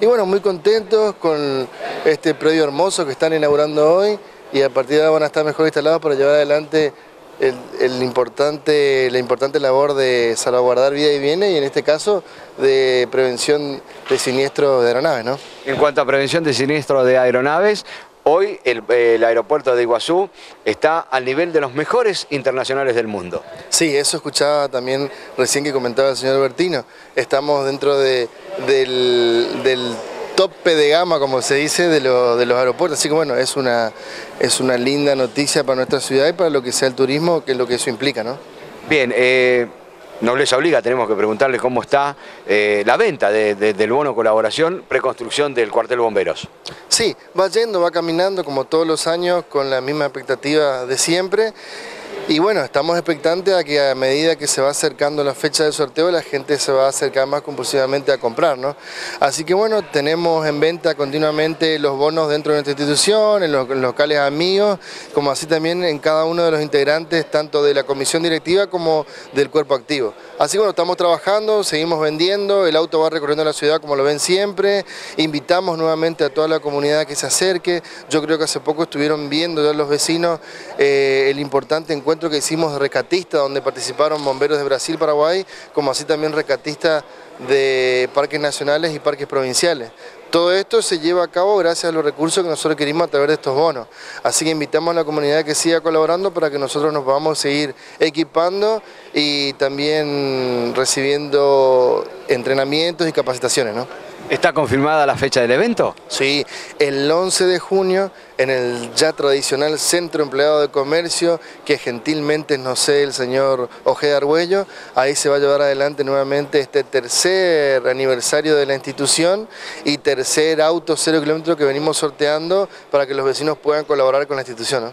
Y bueno, muy contentos con este predio hermoso que están inaugurando hoy y a partir de ahora van a estar mejor instalados para llevar adelante el, importante, la importante labor de salvaguardar vida y bienes y en este caso de prevención de siniestros de aeronaves. ¿no? En cuanto a prevención de siniestros de aeronaves, Hoy el, aeropuerto de Iguazú está al nivel de los mejores internacionales del mundo. Sí, eso escuchaba también recién que comentaba el señor Bertino. Estamos dentro del, tope de gama, como se dice, de, los aeropuertos. Así que bueno, es una, es una linda noticia para nuestra ciudad y para lo que sea el turismo, que es lo que eso implica, ¿no? Bien, eh, les Obliga, tenemos que preguntarle cómo está eh, la venta del bono colaboración, preconstrucción del cuartel bomberos. Sí, va yendo, va caminando como todos los años con la misma expectativa de siempre. Y bueno, estamos expectantes a que a medida que se va acercando la fecha del sorteo, la gente se va a acercar más compulsivamente a comprar, ¿no? Así que bueno, tenemos en venta continuamente los bonos dentro de nuestra institución, en los, locales amigos, como así también en cada uno de los integrantes, tanto de la comisión directiva como del cuerpo activo. Así que bueno, estamos trabajando, seguimos vendiendo, el auto va recorriendo la ciudad como lo ven siempre, invitamos nuevamente a toda la comunidad que se acerque, yo creo que hace poco estuvieron viendo ya los vecinos eh, el importante encuentro que hicimos recatista, donde participaron bomberos de Brasil, Paraguay, como así también recatista de parques nacionales y parques provinciales. Todo esto se lleva a cabo gracias a los recursos que nosotros queremos a través de estos bonos. Así que invitamos a la comunidad que siga colaborando para que nosotros nos podamos seguir equipando y también recibiendo entrenamientos y capacitaciones. ¿no? ¿Está confirmada la fecha del evento? Sí, el 11 de junio en el ya tradicional Centro Empleado de Comercio que gentilmente nos sé el señor Ojeda Arguello. Ahí se va a llevar adelante nuevamente este tercer aniversario de la institución y tercer auto cero kilómetro que venimos sorteando para que los vecinos puedan colaborar con la institución.